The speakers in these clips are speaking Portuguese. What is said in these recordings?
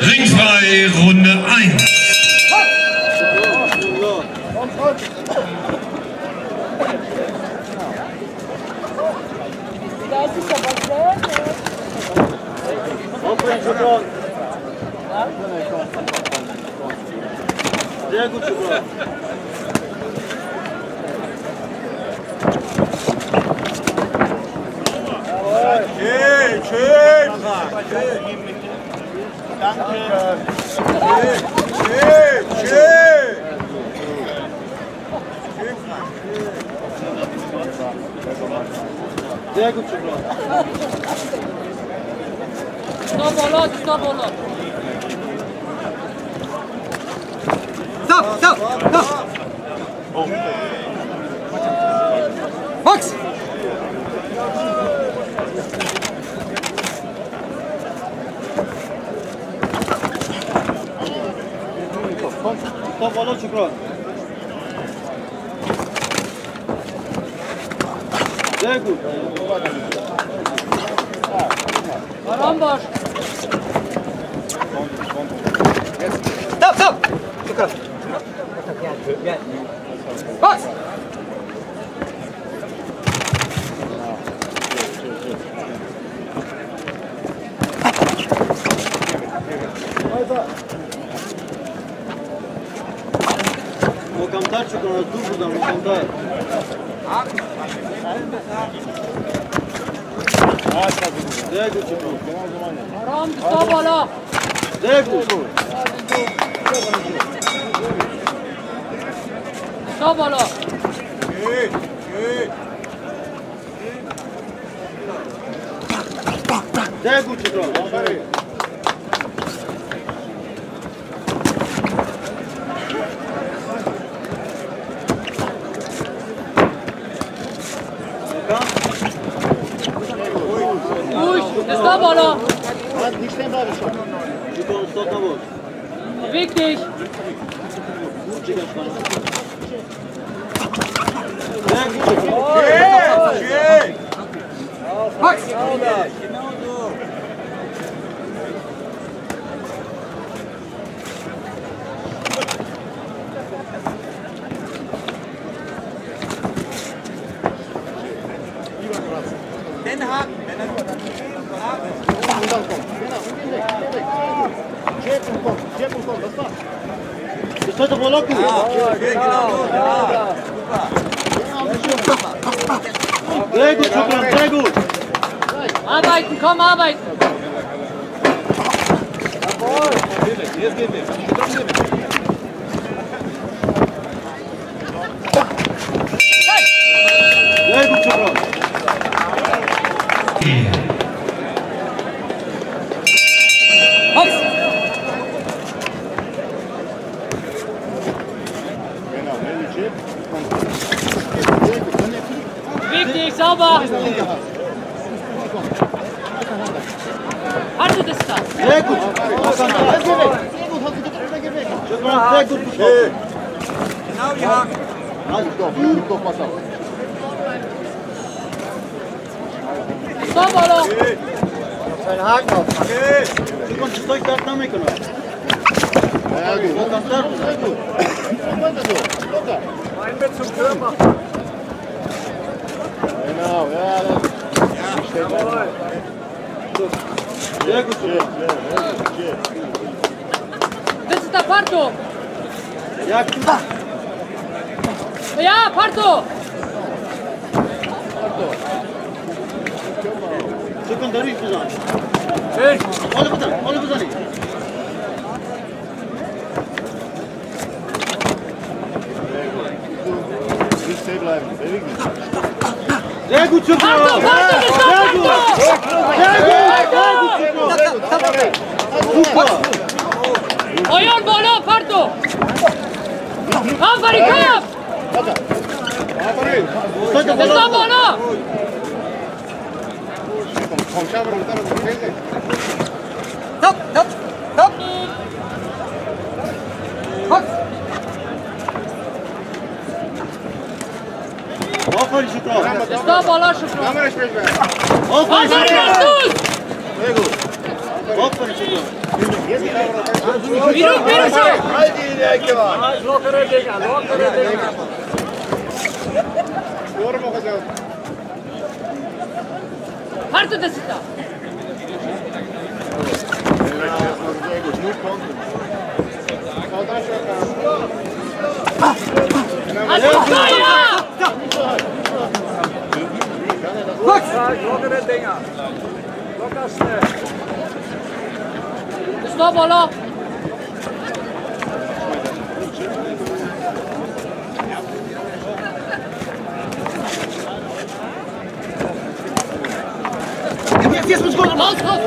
Ringfrei, Runde 1. Sehr gut. Schön, schön. Danke. Schön, schön, schön. Sehr gut, Stopp, Olot, stopp, Olot. Stop, stop, stop. Max! بالا شکران بگو آرام باش دب دب شکران باش حرام تصاب ولا تصاب ولا Degu çıkıyor. Das bola! Nichts mehr bleiben schon. Über uns dort noch was. Beweg dich! Sehr gut! Schön! Schön! Что это было? Sehr gut, Schubram, sehr gut. Arbeiten, komm, arbeiten. Jawohl. Jetzt gehen wir. Jetzt gehen Sauber! Haltet es da! Sehr gut! Sehr gut, Sehr gut Genau die Haken! Nein, stopp, stopp, pass auf! Sauber noch! Ein Haken auf! Okay! Du kannst Zeug da damit genommen. Ja, gut. Locker, locker. Einbezug, Körper. Nou, ja, dat is mooi. Sehr gut, Parto. Ja. Ja, Parto. Parto. Çıkın darı yüzünden. Hey, onu buradan, onu buradan. Biz şey blijven. Λέγου τσουκό! Λέγου! Λέγου! Oyun bola parto. Aferin kap. Aferin. Sağ bola. Komşu abi orada mı? Top top. Stop Allah Şükrü. Aferin Şükrü. Aferin Şükrü. Aferin Şükrü. Biruk biruk. Haydi ileri kevar. Lokere dega, lokere dega. Doğru mu hocam? Her türlü sita. Ah! Ah! Ah! Ah! Max! Lockere Dinger. Locker schnell. Ist noch mal ab. Jetzt, jetzt muss gut raus, raus!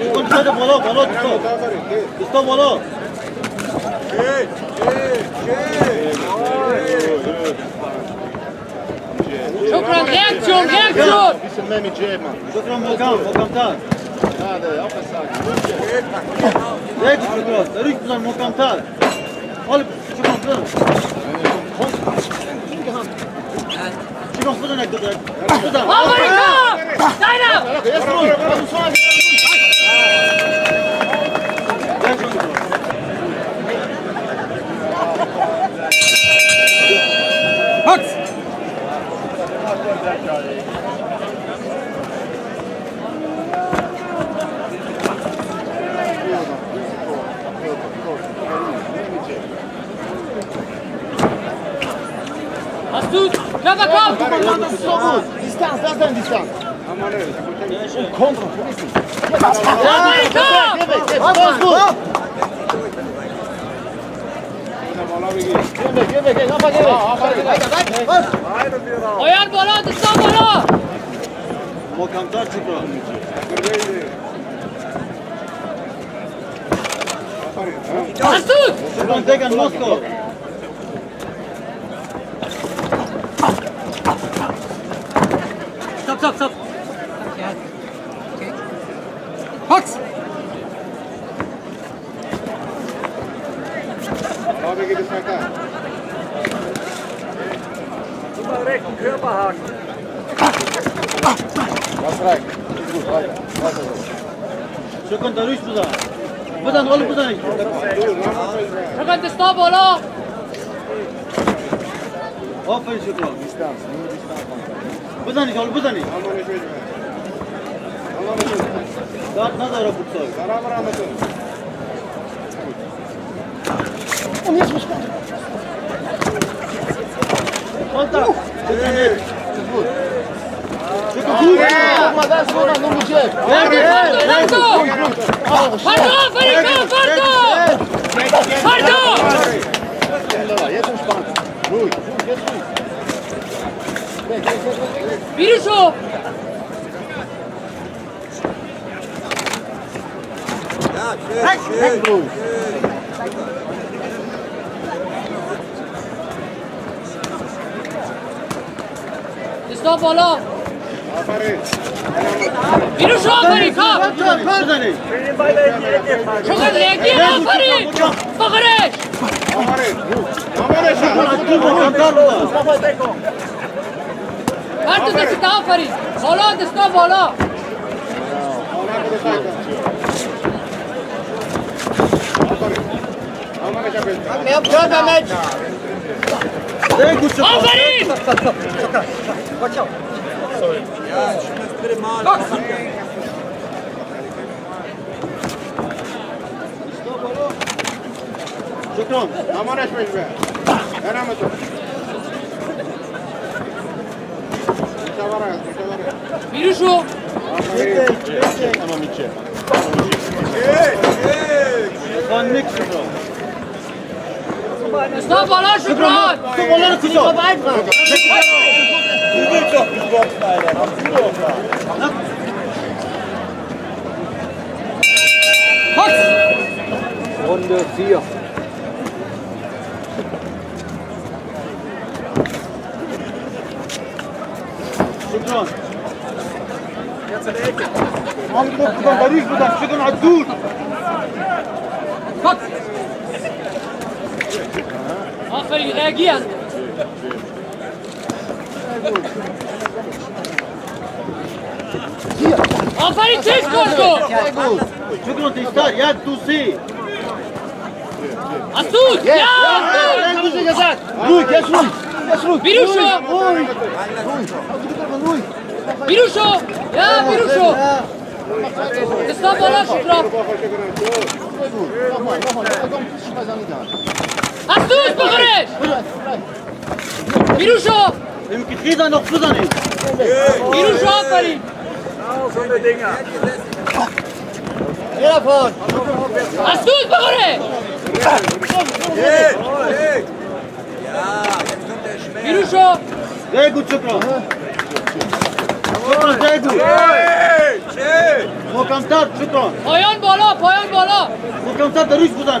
Estou de bolão, bolão, estou. Estou bolão. Che, che, che. شكرا رياكشن رياكشن شكرا مكان مكان تار ليك شكرا تاريخ بزن مكان تار قلب شكرا بزن شكرا بزن اك بزن بزن Astut, cada campo! Distans, zaten distans. Kontra, polisiniz. Amerika! Bas, bas, bas. Gel, gel, gel. Kafa, gel. Bas. بالا دستا بالا مكان تار شكرا مسعود شكرا تيجن موسكو Stop, Şu kontarı üç buza. Buzan oğlum buzan. Hemen destan bola. Aferin şu kol. Buzan oğlum buzan. Dert ne zara butsa. Karam rahmet olsun. Onu hiç başka. Kontak. Çıkın. Çıkın. شكرا تاريخ بزن بزن قلب بزن Biri şu aferin kap. Çok hadi yedi aferin. Bakırış. Kartı da çıta aferin. Bola dışta bola. Yapacağım Mehmet. Aferin. Kaçalım. بالا بیرون شو امریکا بزنی شکر لیگی آفرین فقرش هر تو دستا آفرین بالا دستا بالا Ey kutu آفرین Watch out. Box. Şükran بیرون شو Efendik şükran دستا بالا شکران Tut onları kutu Box. Şükran Abi bak buradan Barış buradan Şükran Abdul Box. آفرین لیگی هست آفرین چیز کن تو Sehr gut. شكرا Freddy, reagieren! Hier! Auf den Tisch, Kurko! Sehr gut! Şükrü Dişler, yak Dusi! Asut! Ja! Ben Dusi gesagt! Ruhig, jetzt ruhig! Jetzt ruhig! Birusho! Ruhig! Ruhig! Birusho! Ja, Birusho! Das ist doch mal Laschen drauf! Nochmal, nochmal, nochmal! Asut! Pirushov! Im Getriebe noch zusammen. Pirushov, Ali! So eine Dinger. Geh davon! Hast du es, Barone? Ja, jetzt kommt der Schmerz. Pirushov! Sehr gut, Zucker. Zucker, sehr gut. Schön! Wo kommt das, Zucker? Poyan, Bola, Poyan, Bola! Wo kommt das, der Rüst, Zucker?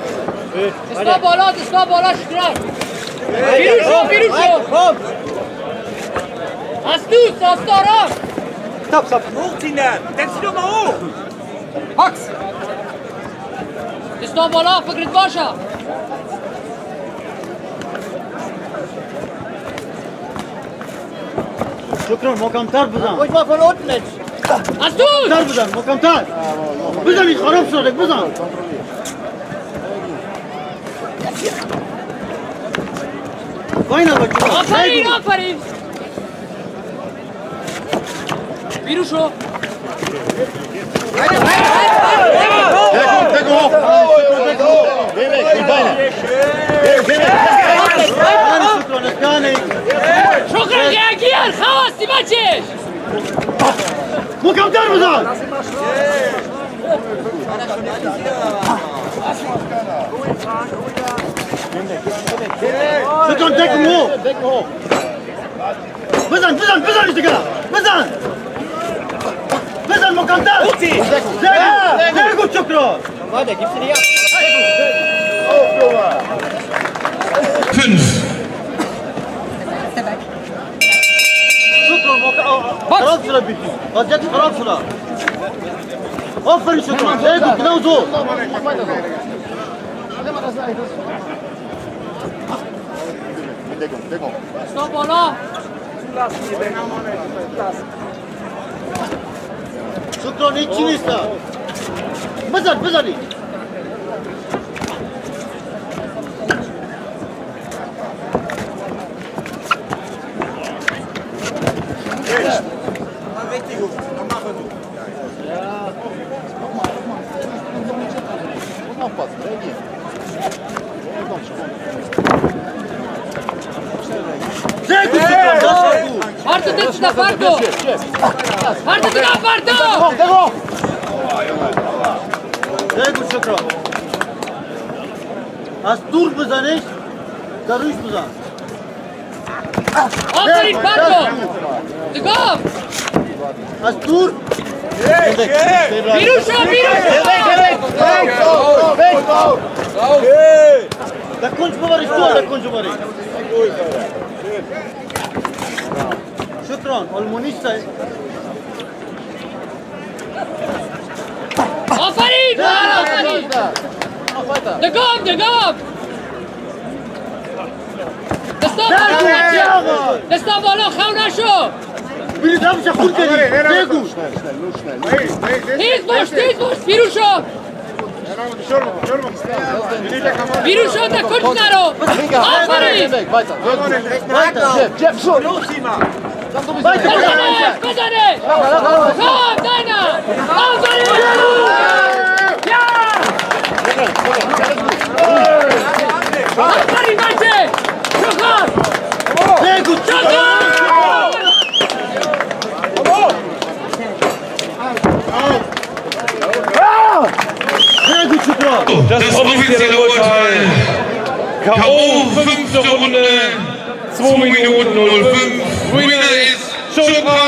gut. دستا بالا دستا بالا شکرا بیرون شو بیرون شو اسود ساستارا Stopp, stopp! Hochziehen dann! Setz dich doch mal hoch! Max! دستا بالا فکرت باشه شكرا مكمتر بزن. Ruhig mal von unten mit! اسود مكمتر بزن. مكمتر. بزنی خراب شده بزن. وای آفرین آفرین بیرو شو شکر یکی هر خواستی بچه مکم در بزن Sit on deck and hold. Deck and hold. Bezan, bezan, bezan işte gel. Bezan. Bezan mı kantar? Uti. Zega. Zega gut çokro. Hadi gipsini yap. Fünf. Bak. Taraf sıra bitti. Vaziyet taraf sıra. شده. آفرین شكرا. sehr gut genau so. دستا بالا شكرا هیچی نیست. بزن بزنی. Varda, parto! Varda ti da, parto! Evo! Ego Şükran. Az dur bize ne? Karış bize. Aferin Vardo! Tıkam! Az dur! Viruşa, viruşa! Evet, evet! Beş, beş, beş! Da konç bavarış, tu da konç bavarış. شكرا آلمانیست آفرین! آفرین! دگام دگام دستا بالا. دستا بالا خو نشو. بینی دمش خورد کردی. بگو. تیز باش تیز باش. بیرون شو. بیرون شو تا کنج نرو. آفرین. Kozanic! Kozanic! Komm, deiner! Kozanic! Ja! Aferin Bayce! Çok az! Ne gut! Çok az! Das, das offizielle Urteil. K.O. fünfte Runde, 2 Minuten 05. winner is Super